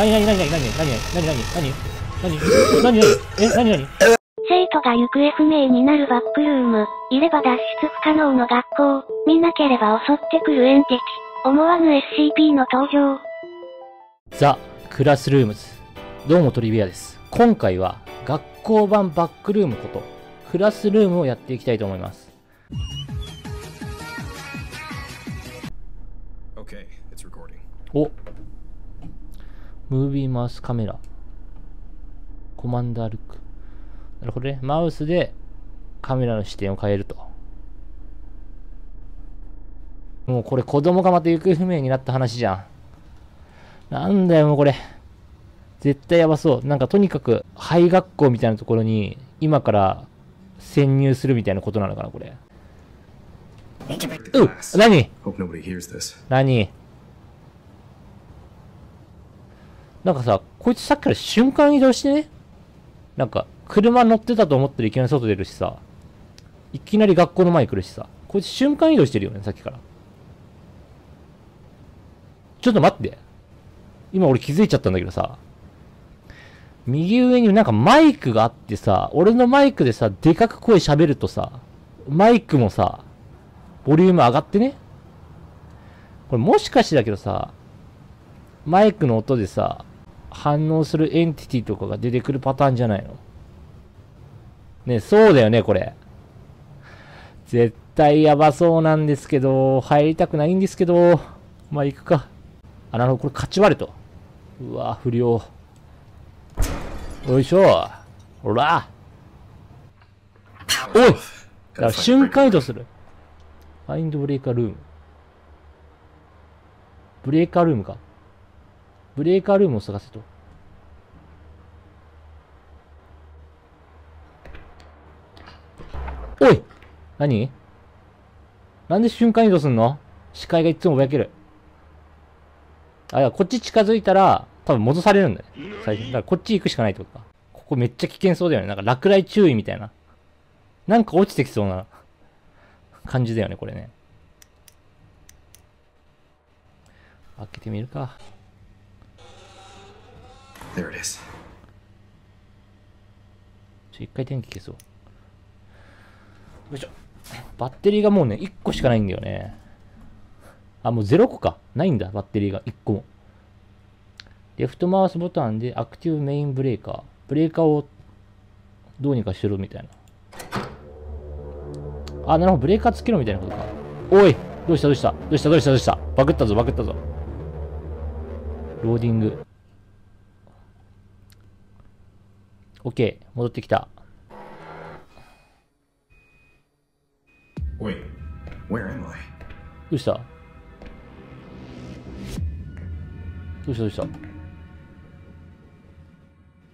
何何何何何何何何何何何何何え何何生徒が行方不明になるバックルーム、いれば脱出不可能の学校、見なければ襲ってくるエンティティ、思わぬ SCP の登場。ザ・クラスルームズ。どうもトリビアです。今回は学校版バックルームこと、クラスルームをやっていきたいと思います。Okay, it's recording. おムービーマウスカメラ。コマンダールック。なるほどね。マウスでカメラの視点を変えると。もうこれ子供がまた行方不明になった話じゃん。なんだよもうこれ。絶対やばそう。なんかとにかく廃学校みたいなところに今から潜入するみたいなことなのかな、これ。う.何.何なんかさ、こいつさっきから瞬間移動してね。なんか、車乗ってたと思ってるいきなり外出るしさ、いきなり学校の前来るしさ、こいつ瞬間移動してるよね、さっきから。ちょっと待って。今俺気づいちゃったんだけどさ、右上になんかマイクがあってさ、俺のマイクでさ、でかく声喋るとさ、マイクもさ、ボリューム上がってね。これもしかしてだけどさ、マイクの音でさ、反応するエンティティとかが出てくるパターンじゃないの？ねそうだよね、これ。絶対やばそうなんですけど、入りたくないんですけど、まあ行くか。あ、なるほど、これ勝ち割れと。うわ、不良。よいしょ。ほら。おいだから瞬間移動する。ファインドブレーカールーム。ブレーカールームか。ブレーカールームを探せと。おい何？なんで瞬間移動すんの？視界がいつもぼやける。あ、いや、こっち近づいたら、多分戻されるんだね。最初。だからこっち行くしかないってことか。ここめっちゃ危険そうだよね。なんか落雷注意みたいな。なんか落ちてきそうな感じだよね、これね。開けてみるか。There it is. 一回電気消そう。よいしょ。バッテリーがもうね、1個しかないんだよね。あ、もう0個か。ないんだ、バッテリーが1個も。レフトマウスボタンでアクティブメインブレーカー。ブレーカーをどうにかしろみたいな。あ、なるほど、ブレーカーつけろみたいなことか。おいどうしたどうしたどうしたどうしたどうしたバグったぞ、バグったぞ。ローディング。OK、戻ってきた。Wait, where am I? どうした？どうした？どうした？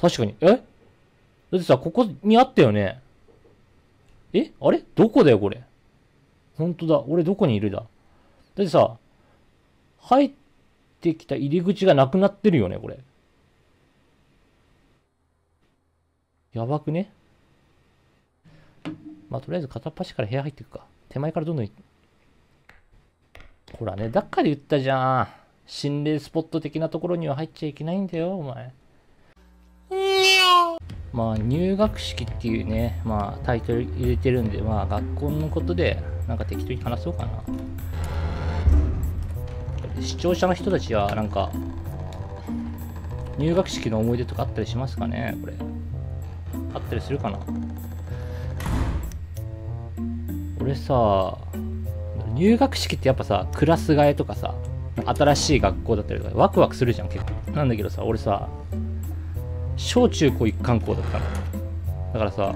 確かに。え？だってさ、ここにあったよね。え？あれ？どこだよ、これ？ほんとだ。俺どこにいるだ？だってさ、入ってきた入り口がなくなってるよね、これ。やばくね？まあ、とりあえず片っ端から部屋入っていくか。手前からどんどんいほらね、だから言ったじゃん。心霊スポット的なところには入っちゃいけないんだよ、お前。まあ、入学式っていうね、まあ、タイトル入れてるんで、まあ、学校のことで、なんか適当に話そうかな。視聴者の人たちは、なんか、入学式の思い出とかあったりしますかね、これ。あったりするかな？俺さ、入学式ってやっぱさ、クラス替えとかさ、新しい学校だったりとか、ワクワクするじゃん、結構。なんだけどさ、俺さ、小中高一貫校だったの。だからさ、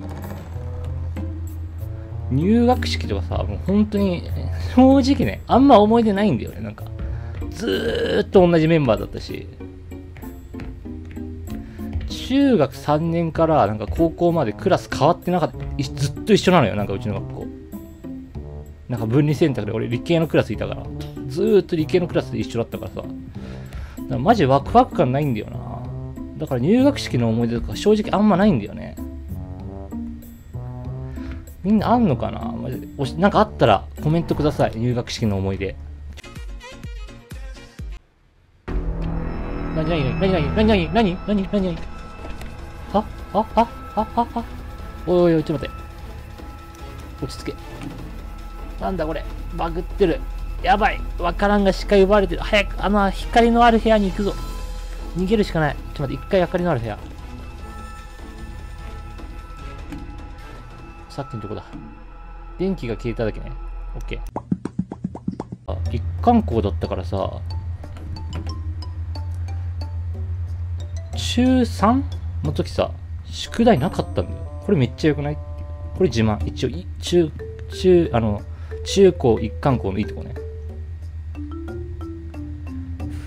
入学式とかさ、もう本当に、正直ね、あんま思い出ないんだよね、なんか。ずーっと同じメンバーだったし、中学3年からなんか高校までクラス変わってなかった、ずっと一緒なのよ、なんかうちの学校。なんか分離選択で俺理系のクラスいたから、ずーっと理系のクラスで一緒だったからさ、だからマジワクワク感ないんだよな。だから入学式の思い出とか正直あんまないんだよね。みんなあんのかな？マジでなんかあったらコメントください。入学式の思い出。何何何何何何何何何何何あああああ。おいおいちょっと待って。落ち着け。なんだこれ。バグってる。やばい。わからんが視界奪われてる。早くあの光のある部屋に行くぞ。逃げるしかない。ちょっと待って一回明かりのある部屋。さっきのとこだ。電気が消えただけね。オッケーあ一貫校だったからさ。中 3? の時さ。宿題なかったんだよ。これめっちゃ良くない？これ自慢。一応中中あの中高一貫校のいいとこね。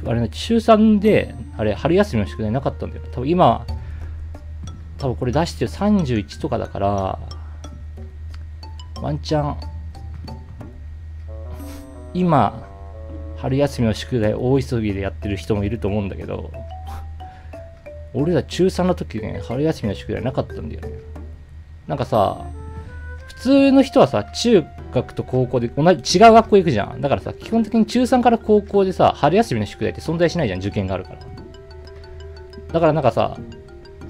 あれね中3であれ春休みの宿題なかったんだよ多分今多分これ出してる31とかだからワンチャン今春休みの宿題大急ぎでやってる人もいると思うんだけど俺ら中3の時ね春休みの宿題なかったんだよね。なんかさ普通の人はさ中学と高校で同じ違う学校行くじゃん。だからさ基本的に中3から高校でさ春休みの宿題って存在しないじゃん受験があるから。だからなんかさ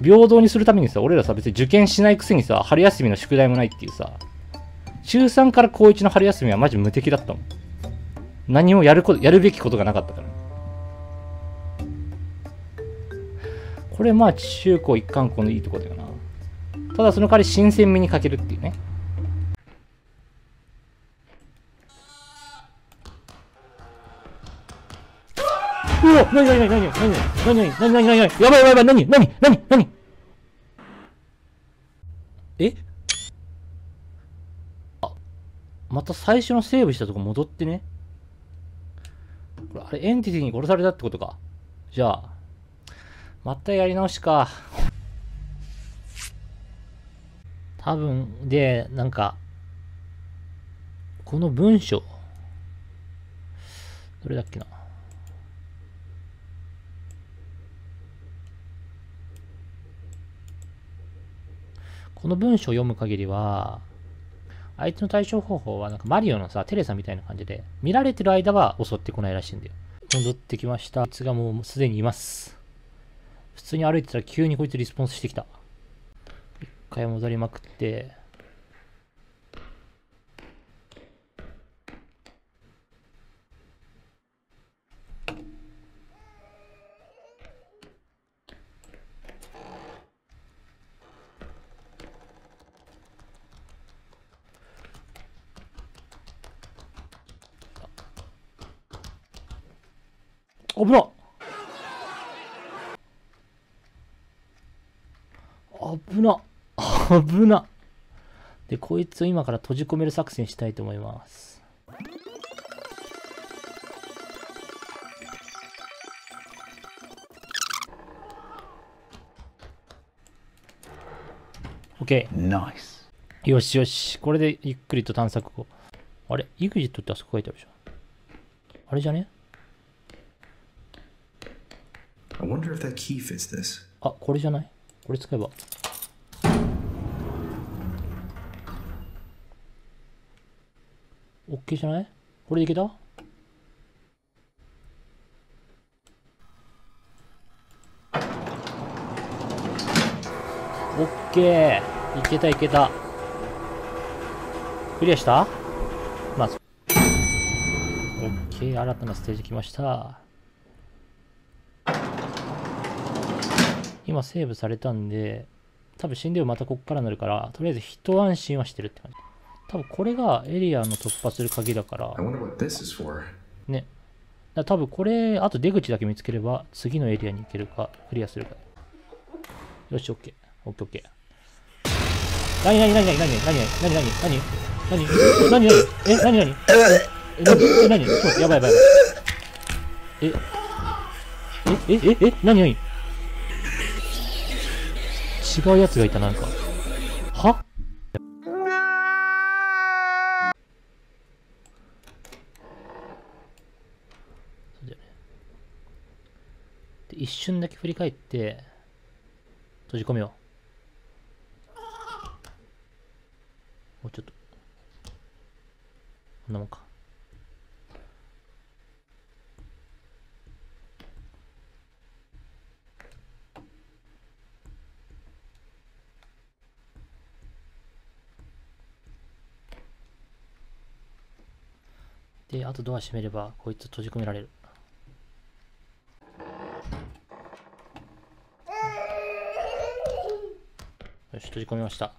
平等にするためにさ俺らさ別に受験しないくせにさ春休みの宿題もないっていうさ中3から高1の春休みはマジ無敵だったもん。何もやることやるべきことがなかったから。これまあ中高一貫校のいいとこだよな。ただその代わり新鮮味に欠けるっていうね。うわ何何何何何何何何何何何やばいやばいやばい何何何何え？あまた最初のセーブしたとこ戻ってね。これあれエンティティに殺されたってことか。じゃあまたやり直しか多分でなんかこの文章どれだっけなこの文章を読む限りは、相手の対処方法はなんかマリオのさ、テレサみたいな感じで、見られてる間は襲ってこないらしいんだよ。戻ってきました。こいつがもうすでにいます。普通に歩いてたら急にこいつリスポンスしてきた。一回戻りまくって、危なっ危な危なで、こいつを今から閉じ込める作戦したいと思います。OK。Nice. よしよし。これでゆっくりと探索を。あれ ?EXIT ってあそこ書いてあるじゃん。あれじゃね？I wonder if that key fits this. あ、これじゃない？これ使えば。OK じゃない？これでいけた？オッケー。いけたいけた。クリアした？まあオッケー。新たなステージ来ました。今セーブされたんで多分死んでもまたこっからなるからとりあえず一安心はしてるって感じ。多分これがエリアの突破する鍵だから.ね。だ多分これ、あと出口だけ見つければ、次のエリアに行けるか、クリアするか。よし、オッケー。オッケーオッケー。なになになになになになになになになになになになにえ、なになにえ、なにえ、なにちょっと待ってやばいやばいやばい。え、え、え、え、え、なになに違うやつがいた、なんか。一瞬だけ振り返って、閉じ込めよう。もうちょっと。こんなもんか。で、あとドア閉めれば、こいつ閉じ込められる。閉じ込めました。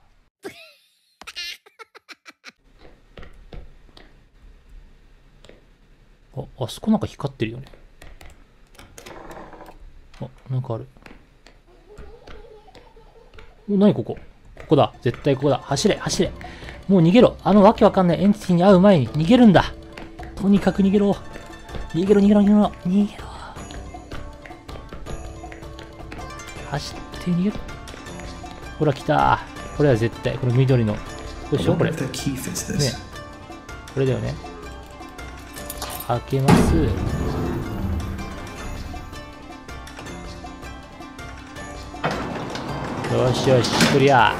あ、あそこなんか光ってるよね。あ、なんかある。お、なにここ？ここだ。絶対ここだ。走れ、走れ。もう逃げろ。あのわけわかんないエンティティに会う前に逃げるんだ。とにかく逃げろ。逃げろ、逃げろ、逃げろ。逃げろ。走って逃げろ。ほら来た。これは絶対。この緑の。どうしようこれね。これだよね。開けます。よしよしクリア。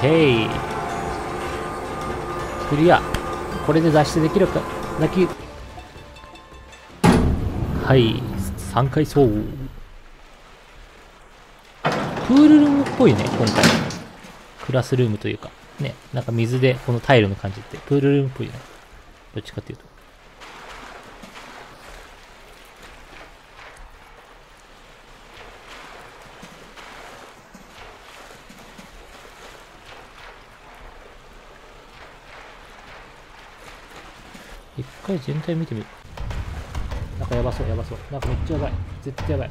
OK クリア。これで脱出できるかだけはい。3回そうプールルームっぽいね、今回。クラスルームというか。ね、なんか水で、このタイルの感じって、プールルームっぽいね。どっちかっていうと。一回全体見てみる。なんかやばそう、やばそう。なんかめっちゃやばい。絶対やばい。